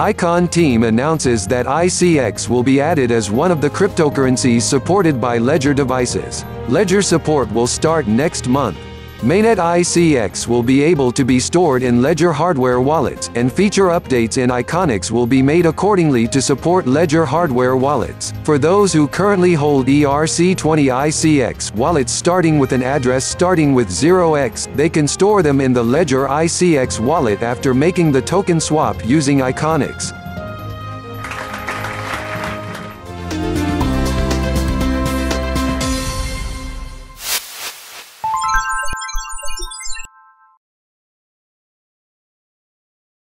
Icon team announces that ICX will be added as one of the cryptocurrencies supported by Ledger devices. Ledger support will start next month. Mainnet ICX will be able to be stored in Ledger hardware wallets, and feature updates in ICONex will be made accordingly to support Ledger hardware wallets. For those who currently hold ERC20 ICX wallets starting with an address starting with 0x, they can store them in the Ledger ICX wallet after making the token swap using ICONex.